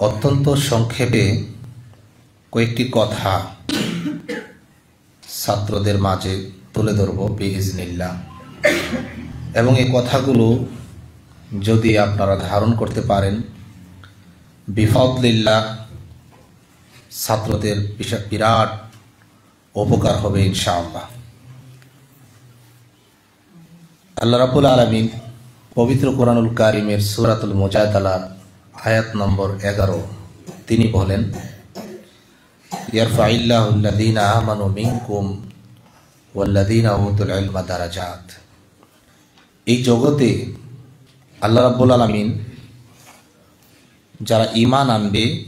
অত্যন্ত সংক্ষেপে কয়েকটি কথা ছাত্রদের মাঝে তুলে ধরব বিজনিল্লা এবং এই কথাগুলো যদি আপনারা ধারণ করতে পারেন বিফদলিল্লা ছাত্রদের বিরাট উপকার হবে ইনশাআল্লাহ। আল্লাহ রাবুল আলমিন পবিত্র কোরআনুল কারিমের সুরাতুল মোজাদালার আয়াত নম্বর এগারো। তিনি বলেন দারাজাত। এই জগতে আল্লাহ রাব্বুল আলমিন যারা ইমান আনবে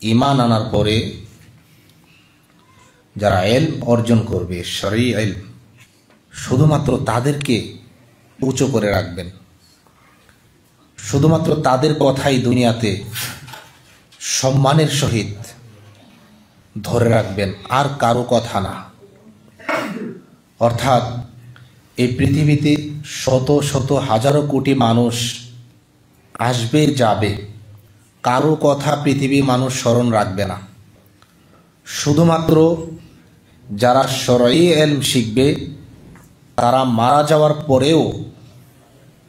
ইমান আনার পরে যারা এল অর্জন করবে শরী শুধুমাত্র তাদেরকে উঁচু করে রাখবেন। শুধুমাত্র তাদের কথাই দুনিয়াতে সম্মানের সহিত ধরে রাখবেন, আর কারও কথা না। অর্থাৎ এই পৃথিবীতে শত শত হাজারো কোটি মানুষ আসবে, যাবে। কারও কথা পৃথিবীর মানুষ স্মরণ রাখবে না। শুধুমাত্র যারা সরই এলম শিখবে, তারা মারা যাওয়ার পরেও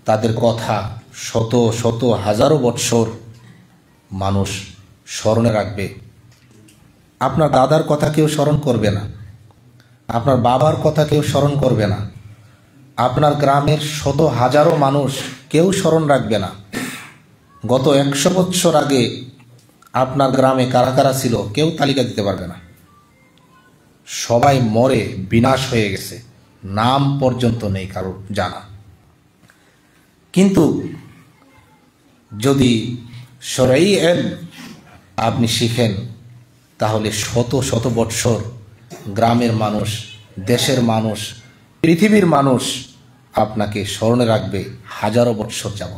তাদের কথা শত শত হাজারো বৎসর মানুষ স্মরণে রাখবে। আপনার দাদার কথা কেউ স্মরণ করবে না। আপনার বাবার কথা কেউ স্মরণ করবে না। আপনার গ্রামের শত হাজারো মানুষ কেউ স্মরণ রাখবে না। গত একশো বৎসর আগে আপনার গ্রামে কারা কারা ছিল কেউ তালিকা দিতে পারবে না। সবাই মরে বিনাশ হয়ে গেছে। নাম পর্যন্ত নেই কারোর জানা। কিন্তু যদি সরাই এল আপনি শিখেন, তাহলে শত শত বৎসর গ্রামের মানুষ, দেশের মানুষ, পৃথিবীর মানুষ আপনাকে স্মরণে রাখবে হাজারো বৎসর যাব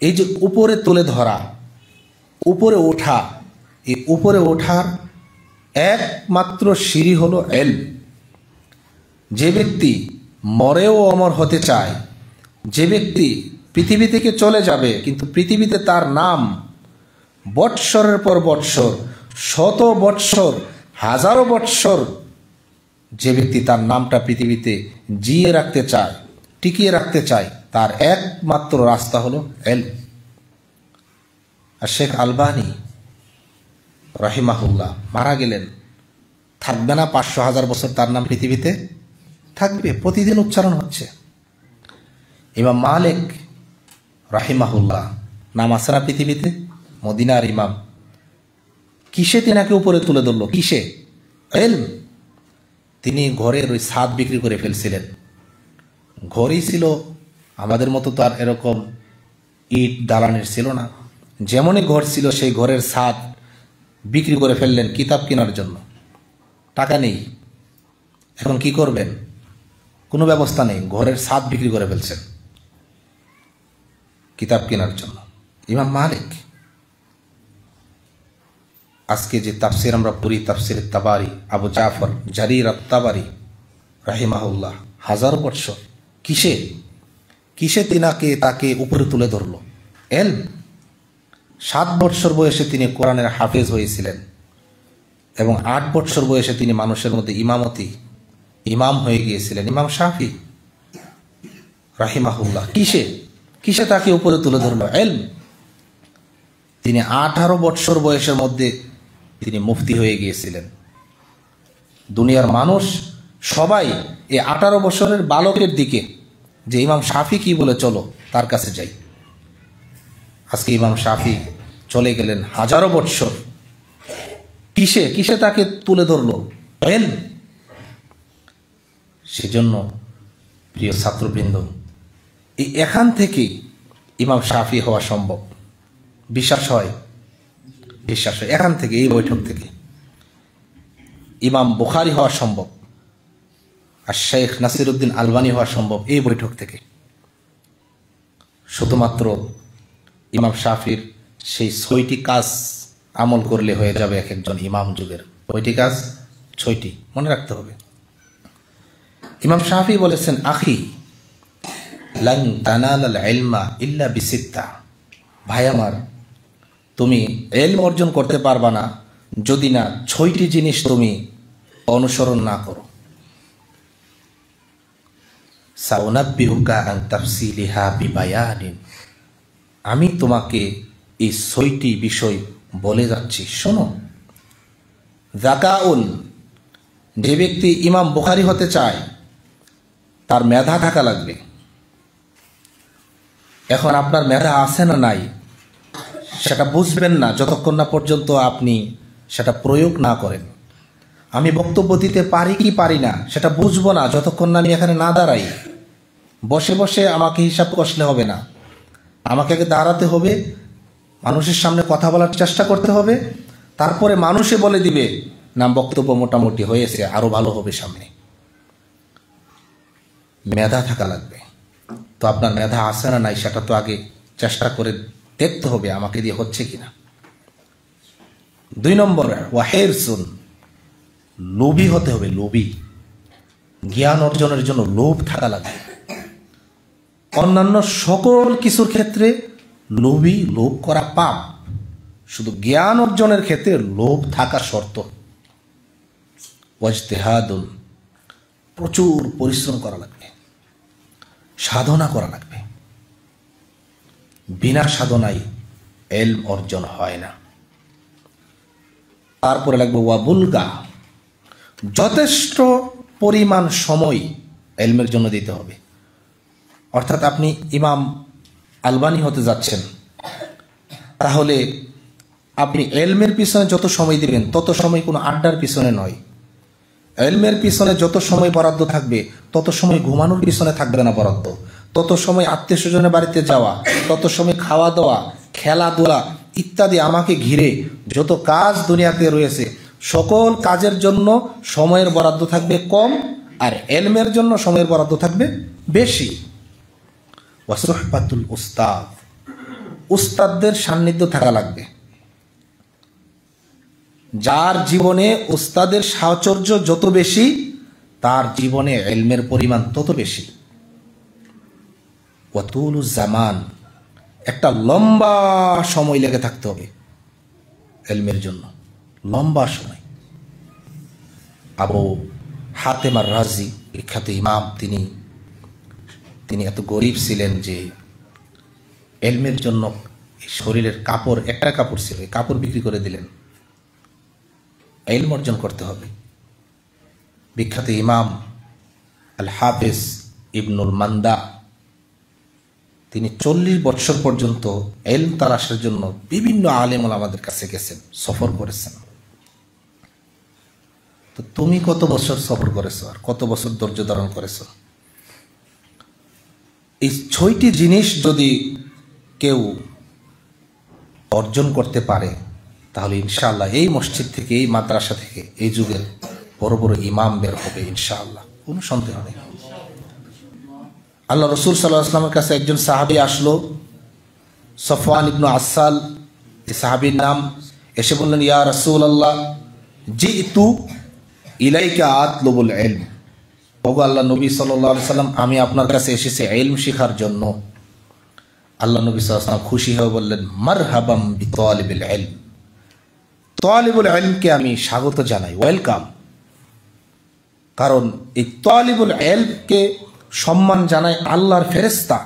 এই যে উপরে তুলে ধরা, উপরে ওঠা, এই উপরে ওঠার একমাত্র সিঁড়ি হলো এল যে ব্যক্তি মরেও অমর হতে চায়, যে ব্যক্তি পৃথিবী থেকে চলে যাবে, কিন্তু পৃথিবীতে তার নাম বৎসরের পর বৎসর, শত বৎসর, হাজারো বৎসর যে ব্যক্তি তার নামটা পৃথিবীতে জিয়ে রাখতে চায়, টিকিয়ে রাখতে চায়, তার একমাত্র রাস্তা হলো এল আর শেখ আলবানি রাহিমাহুল্লাহ মারা গেলেন, থাকবে না পাঁচশো হাজার বছর তার নাম পৃথিবীতে থাকবে, প্রতিদিন উচ্চারণ হচ্ছে। এবার মালিক রাহিমাহুল্লাহ। নাম আছে না পৃথিবীতে? মদিনার ইমাম। কিসে তিনাকে উপরে তুলে ধরলো? কিসে? এল তিনি ঘরের ওই ছাদ বিক্রি করে ফেলছিলেন। ঘরই ছিল, আমাদের মতো তো আর এরকম ইট দালানের ছিল না। যেমনই ঘর ছিল, সেই ঘরের ছাদ বিক্রি করে ফেললেন কিতাব কেনার জন্য। টাকা নেই। এখন কি করবেন? কোনো ব্যবস্থা নেই। ঘরের ছাদ বিক্রি করে ফেলছেন। কিতাব কেনার জন্য। ইমাম মালিক। আজকে যে তাফসির আমরা পড়ি, তাফসির তাবারি, আবু জাফর, জারির তাবারি রাহিমাহুল্লাহ, হাজার বৎসর। কিসে? কিসে তিনাকে তাকে উপরে তুলে ধরল? এল সাত বৎসর বয়সে তিনি কোরআনের হাফেজ হয়েছিলেন এবং আট বৎসর বয়সে তিনি মানুষের মধ্যে ইমামতি, ইমাম হয়ে গিয়েছিলেন। ইমাম শাফি, রাহিমাহুল্লাহ। কিসে? কিসে তাকে উপরে তুলে ধরল? এল তিনি আঠারো বৎসর বয়সের মধ্যে তিনি মুফতি হয়ে গিয়েছিলেন। দুনিয়ার মানুষ সবাই এই আঠারো বছরের বালকের দিকে যে ইমাম শাফি কি বলে, চলো তার কাছে যাই। আজকে ইমাম শাফি চলে গেলেন হাজারো বৎসর। কিসে কিসে তাকে তুলে ধরলো? এল সেজন্য প্রিয় ছাত্রবৃন্দ এই এখান থেকে ইমাম শাফি হওয়া সম্ভব। বিশ্বাস হয়? বিশ্বাস হয়। এখান থেকে, এই বৈঠক থেকে। ইমাম বুখারি হওয়া সম্ভব। আর শেখ নাসিরুদ্দিন আলবানি হওয়া সম্ভব এই বৈঠক থেকে। শুধুমাত্র ইমাম শাফির সেই ছয়টি কাজ আমল করলে হয়ে যাবে এক একজন ইমাম যুগের। কয়টি কাজ, ছয়টি। মনে রাখতে হবে। ইমাম শাফি বলেছেন, আখি লাং তানাল ইলমা ইল্লা বিসিত্তা ভাই আমার, তুমি এলম অর্জন করতে পারবা না যদি না ছয়টি জিনিস তুমি অনুসরণ না করো। সাউনাব্বিহুকা আন তাফসিলিহা বিবায়ানিন। আমি তোমাকে এই ছয়টি বিষয় বলে যাচ্ছি, শোনো। জাকাউল, যে ব্যক্তি ইমাম বুখারি হতে চায়, তার মেধা থাকা লাগবে। এখন আপনার মেধা আছে না নাই? সেটা বুঝবেন না যতক্ষণ না পর্যন্ত আপনি সেটা প্রয়োগ না করেন। আমি বক্তব্য দিতে পারি কি পারি না, সেটা বুঝব না যতক্ষণ না আমি এখানে না দাঁড়াই। বসে বসে আমাকে হিসাব কষলে হবে না। আমাকে আগে দাঁড়াতে হবে, মানুষের সামনে কথা বলার চেষ্টা করতে হবে, তারপরে মানুষে বলে দিবে, না, বক্তব্য মোটামুটি হয়েছে আরও ভালো হবে সামনে। মেধা থাকা লাগবে। তো আপনার মেধা আছে না নাই, সেটা তো আগে চেষ্টা করে দেখতে হবে আমাকে দিয়ে হচ্ছে কিনা। দুই নম্বর ওয়াহের সুন লোভী হতে হবে, লোভী। জ্ঞান অর্জনের জন্য লোভ থাকা লাগবে অন্যান্য সকল কিছুর ক্ষেত্রে লোভী লোভ করা পাপ। শুধু জ্ঞান অর্জনের ক্ষেত্রে লোভ থাকা শর্ত। ওয়াজতেহাদুল প্রচুর পরিশ্রম করা লাগবে সাধনা করা লাগবে। বিনা সাধনায় এলম অর্জন হয় না। তারপরে লাগবে ওয়াবুলগা যথেষ্ট পরিমাণ সময় এলমের জন্য দিতে হবে। অর্থাৎ আপনি ইমাম আলবানি হতে যাচ্ছেন, তাহলে আপনি এলমের পিছনে যত সময় দিবেন, তত সময় কোনো আড্ডার পিছনে নয়। এলমের পিছনে যত সময় বরাদ্দ থাকবে, তত সময় ঘুমানোর পিছনে থাকবে না বরাদ্দ। তত সময় আত্মীয় স্বজনের বাড়িতে যাওয়া, তত সময় খাওয়া দাওয়া, খেলাধুলা ইত্যাদি আমাকে ঘিরে যত কাজ দুনিয়াতে রয়েছে, সকল কাজের জন্য সময়ের বরাদ্দ থাকবে কম আর এলমের জন্য সময়ের বরাদ্দ থাকবে বেশি। ওয়াসরহবাতুল উস্তাদ। উস্তাদদের সান্নিধ্য থাকা লাগবে। যার জীবনে উস্তাদের সাহচর্য যত বেশি, তার জীবনে এলমের পরিমাণ তত বেশি। ওয়াতুল জামান, একটা লম্বা সময় লেগে থাকতে হবে এলমের জন্য। লম্বা সময়। আবু হাতেমার রাজি, বিখ্যাত ইমাম, তিনি তিনি এত গরিব ছিলেন যে এলমের জন্য শরীরের কাপড়, একটা কাপড় ছিল কাপড় বিক্রি করে দিলেন। এলম অর্জন করতে হবে। বিখ্যাত ইমাম আল হাফিজ ইবনুল মান্দা, তিনি চল্লিশ বছর পর্যন্ত এলম তালাশের জন্য বিভিন্ন আলেমল আমাদের কাছে গেছেন, সফর করেছেন। তো তুমি কত বছর সফর করেছ আর কত বছর ধৈর্য ধারণ করেছ? এই ছয়টি জিনিস যদি কেউ অর্জন করতে পারে তাহলে ইনশাআল্লাহ এই মসজিদ থেকে, এই মাদ্রাসা থেকে এই যুগের বড় বড় ইমাম বের হবে ইনশাআল্লাহ। কোনো সন্দেহ নেই। আল্লাহ রসুল সাল্লাহ আসলামের কাছে একজন সাহাবি আসলো। সফওয়ান ইবনু আসাল, এই সাহাবির নাম, এসে বললেন, ইয়া রসুল আল্লাহ জি তু ইলাইকা আতলবুল এলম ওগো আল্লাহ নবী সাল্লাহ সাল্লাম আমি আপনার কাছে এসেছি এলম শিখার জন্য। আল্লাহ নবী সাল্লাম খুশি হয়ে বললেন মার হাবাম বি এলম তোয়ালিবুল এলমকে আমি স্বাগত জানাই ওয়েলকাম কারণ এই তোয়ালিবুল এলমকে সম্মান জানায় আল্লাহর ফেরেস্তা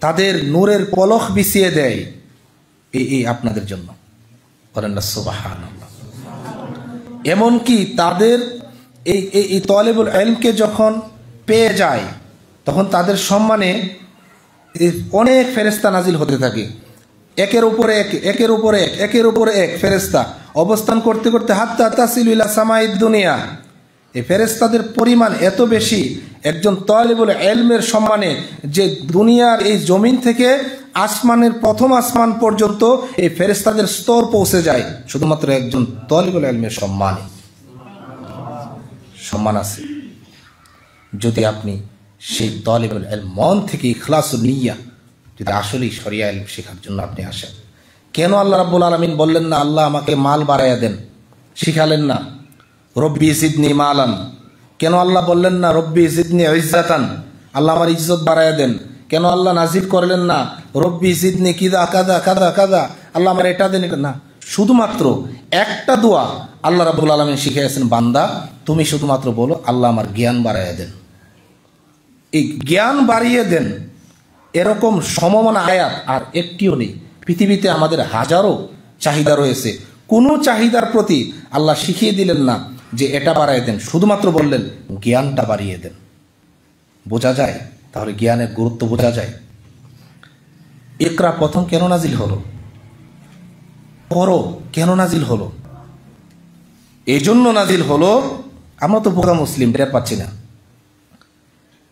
তাদের নূরের পলখ বিছিয়ে দেয় এই এই আপনাদের জন্য। বলেন না সুবাহান এমনকি তাদের এই এই তলেবুল এলমকে যখন পেয়ে যায়, তখন তাদের সম্মানে অনেক ফেরেস্তা নাজিল হতে থাকে। একের উপরে এক, একের উপরে এক, একের উপরে এক ফেরেস্তা অবস্থান করতে করতে, হাত্তা তাসিলুল্লাহ সামাইদ দুনিয়া। এই ফেরেস্তাদের পরিমাণ এত বেশি, একজন তলেবুল এলমের সম্মানে যে দুনিয়ার এই জমিন থেকে আসমানের প্রথম আসমান পর্যন্ত এই ফেরেস্তাদের স্তর পৌঁছে যায়। শুধুমাত্র একজন তলেবুল এলমের সম্মানে সম্মান আছে। যদি আপনি সেই তলেবুল এল মন থেকে ইখলাস নিয়া যদি আসলেই সরিয়া এলম শেখার জন্য আপনি আসেন। কেন আল্লাহ রাব্বুল আলমিন বললেন না, আল্লাহ আমাকে মাল বাড়াইয়া দেন? শিখালেন না। রব্বি সিদনি মালান। কেন আল্লাহ বললেন না, রব্বি সিদনি ইজ্জাতান? আল্লাহ আমার ইজ্জত বাড়াইয়া দেন। কেন আল্লাহ নাজির করলেন না, রব্বি সিদনি কিদা, কাদা কাদা কাদা? আল্লাহ আমার এটা দেন না। শুধুমাত্র একটা দোয়া আল্লাহ রাবুল আলমিন শিখিয়েছেন, বান্দা, তুমি শুধুমাত্র বলো, আল্লাহ আমার জ্ঞান বাড়াইয়া দেন। এই জ্ঞান বাড়িয়ে দেন এরকম সমমান আয়াত আর একটিও নেই। পৃথিবীতে আমাদের হাজারো চাহিদা রয়েছে। কোনো চাহিদার প্রতি আল্লাহ শিখিয়ে দিলেন না যে এটা বাড়াইয়ে দেন। শুধুমাত্র বললেন, জ্ঞানটা বাড়িয়ে দেন। বোঝা যায়? তাহলে জ্ঞানের গুরুত্ব বোঝা যায়। একরা প্রথম কেন নাজিল হলো? পরও কেন নাজিল হলো? এই জন্য নাজিল হলো, আমরা তো বোকা মুসলিম টের পাচ্ছি না।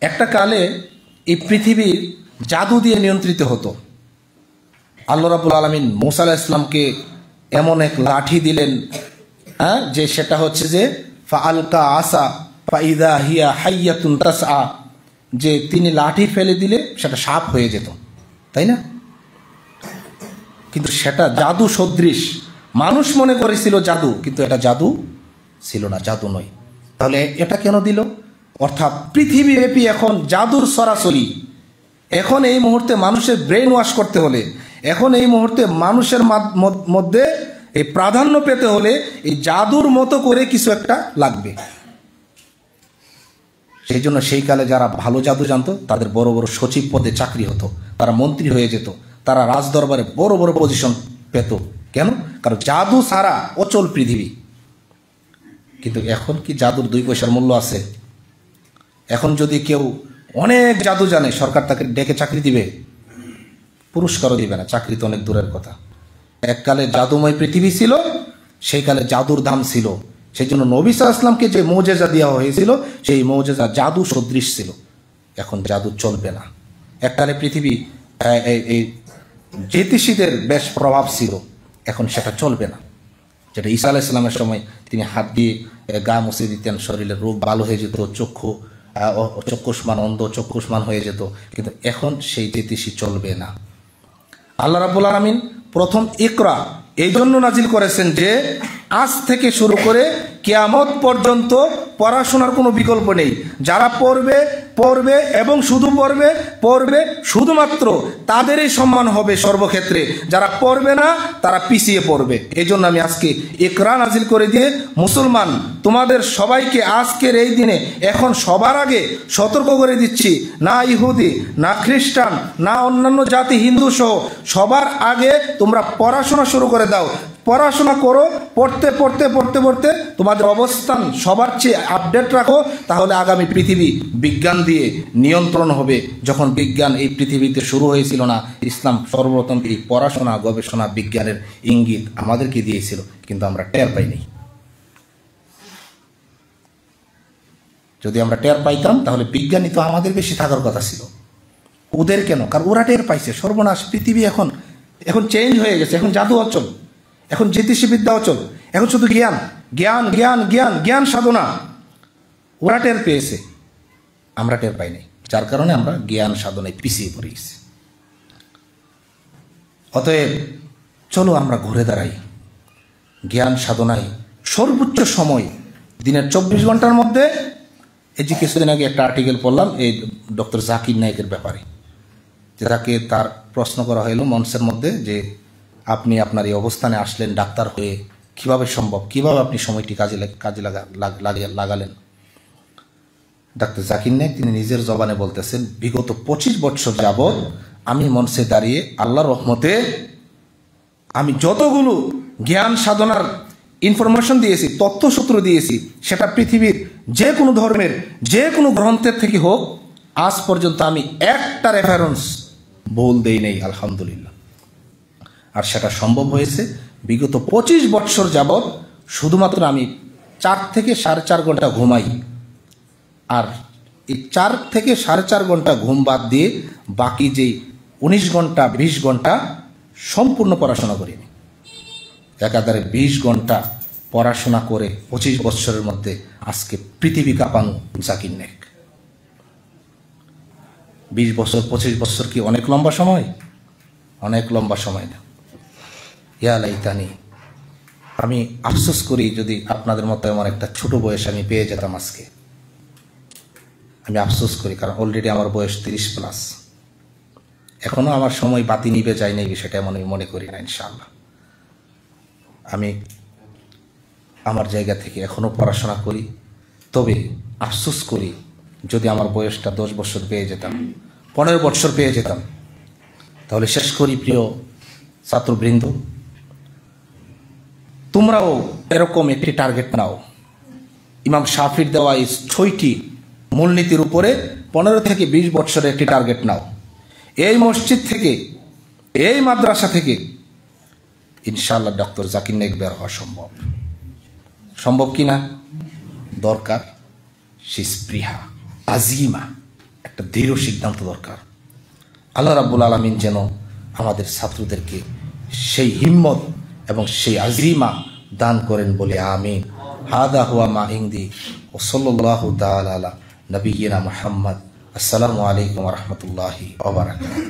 একটা কালে এই পৃথিবীর জাদু দিয়ে নিয়ন্ত্রিত হতো। আল্লাহ রাবুল আলমিন মুসা আলাহ ইসলামকে এমন এক লাঠি দিলেন হ্যাঁ যে সেটা হচ্ছে যে ফা আলকা আসা ফাইদা হিয়া হাইয়াতুন তাস আ যে তিনি লাঠি ফেলে দিলে সেটা সাপ হয়ে যেত, তাই না? কিন্তু সেটা জাদু সদৃশ। মানুষ মনে করেছিল জাদু, কিন্তু এটা জাদু ছিল না, জাদু নয়। তাহলে এটা কেন দিল? অর্থাৎ পৃথিবীব্যাপী এখন জাদুর সরাসরি এখন এই মুহূর্তে মানুষের ব্রেন ওয়াশ করতে হলে, এখন এই মুহূর্তে মানুষের মধ্যে এই প্রাধান্য পেতে হলে এই জাদুর মতো করে কিছু একটা লাগবে। সেই জন্য সেই কালে যারা ভালো জাদু জানতো, তাদের বড় বড় সচিব পদে চাকরি হতো, তারা মন্ত্রী হয়ে যেত, তারা রাজদরবারে বড় বড় পজিশন পেত। কেন? কারণ জাদু সারা অচল পৃথিবী। কিন্তু এখন কি জাদুর দুই পয়সার মূল্য আছে? এখন যদি কেউ অনেক জাদু জানে, সরকার তাকে ডেকে চাকরি দিবে। পুরস্কারও দিবে না, চাকরি তো অনেক দূরের কথা। এককালে জাদুময় পৃথিবী ছিল সেই কালে জাদুর দাম ছিল। সেই জন্য নবী সাল্লামকে যে মৌজেজা দেওয়া হয়েছিল, সেই মৌজেজা জাদু সদৃশ ছিল। এখন জাদু চলবে না। এককালে পৃথিবী এই জ্যোতিষীদের বেশ প্রভাব ছিল। এখন সেটা চলবে না। যেটা ঈসা আলাহ ইসলামের সময় তিনি হাত দিয়ে গা মুছে দিতেন, শরীরের রোগ ভালো হয়ে যেত, চক্ষু চক্ষুষ্মান অন্ধ চক্ষুষ্মান হয়ে যেত। কিন্তু এখন সেই জ্যোতিষী চলবে না। আল্লাহ রাবুল আলমিন প্রথম ইকরা এই জন্য নাজিল করেছেন যে, আজ থেকে শুরু করে কেয়ামত পর্যন্ত পড়াশোনার কোনো বিকল্প নেই। যারা পড়বে পড়বে এবং শুধু পড়বে পড়বে শুধুমাত্র তাদেরই সম্মান হবে সর্বক্ষেত্রে। যারা পড়বে না, তারা পিছিয়ে পড়বে। এই জন্য আমি আজকে একরা নাজিল করে দিয়ে, মুসলমান, তোমাদের সবাইকে আজকের এই দিনে এখন সবার আগে সতর্ক করে দিচ্ছি, না ইহুদি, না খ্রিস্টান, না অন্যান্য জাতি, হিন্দু সহ, সবার আগে তোমরা পড়াশোনা শুরু করে দাও। পড়াশোনা করো, পড়তে পড়তে পড়তে পড়তে তোমাদের অবস্থান সবার চেয়ে আপডেট রাখো, তাহলে আগামী পৃথিবী বিজ্ঞান দিয়ে নিয়ন্ত্রণ হবে যখন বিজ্ঞান এই পৃথিবীতে শুরু হয়েছিল না, ইসলাম সর্বপ্রথম এই পড়াশোনা, গবেষণা, বিজ্ঞানের ইঙ্গিত আমাদেরকে দিয়েছিল, কিন্তু আমরা টের পাইনি। যদি আমরা টের পাইতাম, তাহলে বিজ্ঞানী তো আমাদের বেশি থাকার কথা ছিল। ওদের কেন? কারণ ওরা টের পাইছে, সর্বনাশ পৃথিবী এখন এখন চেঞ্জ হয়ে গেছে, এখন জাদু অচল, এখন জ্যোতিষীবিদ্যা অচল, এখন শুধু জ্ঞান জ্ঞান জ্ঞান জ্ঞান জ্ঞান সাধনা। ওরা টের পেয়েছে। আমরা টের পাইনি যার কারণে আমরা জ্ঞান সাধনায় পিছিয়ে পড়ে গেছি। অতএব চলো আমরা ঘুরে দাঁড়াই। জ্ঞান সাধনায় সর্বোচ্চ সময় দিনের চব্বিশ ঘণ্টার মধ্যে। এই যে কিছুদিন আগে একটা আর্টিকেল পড়লাম এই ডক্টর জাকির নায়কের ব্যাপারে, যে তাকে তার প্রশ্ন করা হলো মঞ্চের মধ্যে যে আপনি আপনার এই অবস্থানে আসলেন, ডাক্তার হয়ে কীভাবে সম্ভব, কীভাবে আপনি সময়টি কাজে কাজে লাগা, লাগালেন? ডাক্তার জাকির নায়ক তিনি নিজের জবানে বলতেছেন, বিগত পঁচিশ বছর যাবৎ আমি মঞ্চে দাঁড়িয়ে আল্লাহ রহমতে আমি যতগুলো জ্ঞান সাধনার ইনফরমেশন দিয়েছি, তথ্যসূত্র দিয়েছি, সেটা পৃথিবীর যে কোনো ধর্মের, যে কোনো গ্রন্থের থেকে হোক, আজ পর্যন্ত আমি একটা রেফারেন্স ভুল দেই নেই, আলহামদুলিল্লাহ। আর সেটা সম্ভব হয়েছে, বিগত পঁচিশ বৎসর যাবৎ শুধুমাত্র আমি চার থেকে সাড়ে চার ঘণ্টা ঘুমাই। আর এই চার থেকে সাড়ে চার ঘণ্টা ঘুম বাদ দিয়ে বাকি যেই উনিশ ঘণ্টা, বিশ ঘণ্টা সম্পূর্ণ পড়াশোনা করিনি। একাধারে বিশ ঘণ্টা পড়াশোনা করে পঁচিশ বৎসরের মধ্যে আজকে পৃথিবী কাঁপানো জাকির নেক। বিশ বছর, পঁচিশ বছর কি অনেক লম্বা সময়? অনেক লম্বা সময় না। ইয়া লাইতানি, আমি আফসোস করি যদি আপনাদের মতো এমন একটা ছোট বয়স আমি পেয়ে যেতাম আজকে। আমি আফসোস করি, কারণ অলরেডি আমার বয়স তিরিশ প্লাস এখনও আমার সময় বাতি নিবে যায় না এই বিষয়টা আমি মনে করি না, ইনশাআল্লাহ। আমি আমার জায়গা থেকে এখনও পড়াশোনা করি, তবে আফসোস করি যদি আমার বয়সটা দশ বছর পেয়ে যেতাম, পনেরো বছর পেয়ে যেতাম, তাহলে শেষ করি প্রিয় ছাত্রবৃন্দ। তোমরাও এরকম একটি টার্গেট নাও। ইমাম শাফির দেওয়া এই ছয়টি মূলনীতির উপরে পনেরো থেকে বিশ বছরের একটি টার্গেট নাও। এই মসজিদ থেকে, এই মাদ্রাসা থেকে ইনশাআল্লাহ ডক্টর জাকির নাইক বের হওয়া সম্ভব। সম্ভব কি না? দরকার সে স্পৃহা আজিমা, একটা দৃঢ় সিদ্ধান্ত দরকার। আল্লাহ রাব্বুল আলমিন যেন আমাদের ছাত্রদেরকে সেই হিম্মত এবং সেই আজিমা দান করেন বলে আমিন। হাদা হুয়া মা ইংদি ও সল্লাহ তালা نبينا محمد. السلام عليكم ورحمة الله وبركاته.